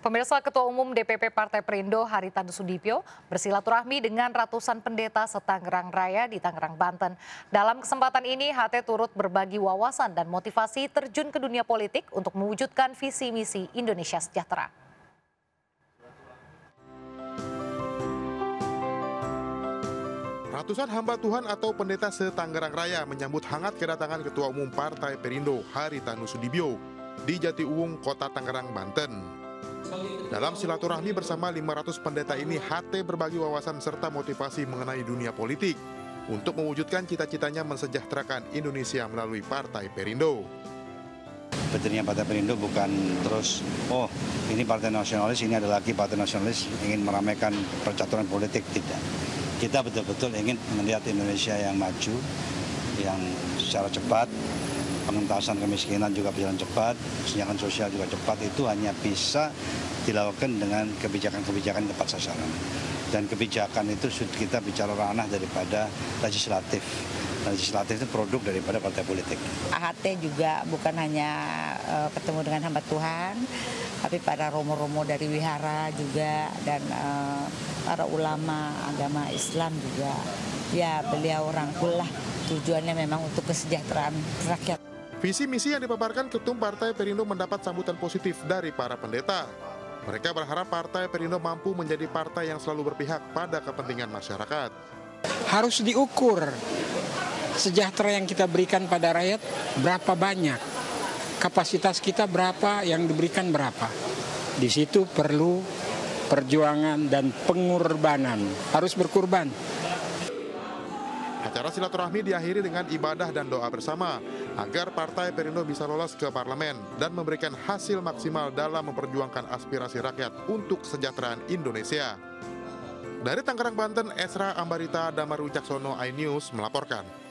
Pemirsa Ketua Umum DPP Partai Perindo Haritanu Sudipyo bersilaturahmi dengan ratusan pendeta setangerang Raya di Tangerang, Banten. Dalam kesempatan ini, HT turut berbagi wawasan dan motivasi terjun ke dunia politik untuk mewujudkan visi misi Indonesia sejahtera. Ratusan hamba Tuhan atau pendeta setanggerang Raya menyambut hangat kedatangan Ketua Umum Partai Perindo Haritanu Sudibyo di Jatiuwung, Kota Tangerang, Banten. Dalam silaturahmi bersama 500 pendeta ini, HT berbagi wawasan serta motivasi mengenai dunia politik untuk mewujudkan cita-citanya mensejahterakan Indonesia melalui Partai Perindo. Pentingnya Partai Perindo bukan terus, oh ini partai nasionalis, ini ada lagi partai nasionalis ingin meramaikan percaturan politik, tidak. Kita betul-betul ingin melihat Indonesia yang maju, yang secara cepat, pengentasan kemiskinan juga berjalan cepat, kesenjangan sosial juga cepat, itu hanya bisa dilakukan dengan kebijakan-kebijakan tepat sasaran. Dan kebijakan itu kita bicara ranah daripada legislatif. Legislatif itu produk daripada partai politik. AHT juga bukan hanya uh, ketemu dengan hamba Tuhan, tapi para romo-romo dari wihara juga dan uh, para ulama agama Islam juga. Ya beliau rangkul lah tujuannya memang untuk kesejahteraan rakyat. Visi misi yang dipaparkan Ketum Partai Perindo mendapat sambutan positif dari para pendeta. Mereka berharap Partai Perindo mampu menjadi partai yang selalu berpihak pada kepentingan masyarakat. Harus diukur sejahtera yang kita berikan pada rakyat berapa banyak, kapasitas kita berapa, yang diberikan berapa. Di situ perlu perjuangan dan pengorbanan, harus berkurban. Acara silaturahmi diakhiri dengan ibadah dan doa bersama agar Partai Perindo bisa lolos ke parlemen dan memberikan hasil maksimal dalam memperjuangkan aspirasi rakyat untuk kesejahteraan Indonesia. Dari Tangerang, Banten, Esra Ambarita Caksono iNews melaporkan.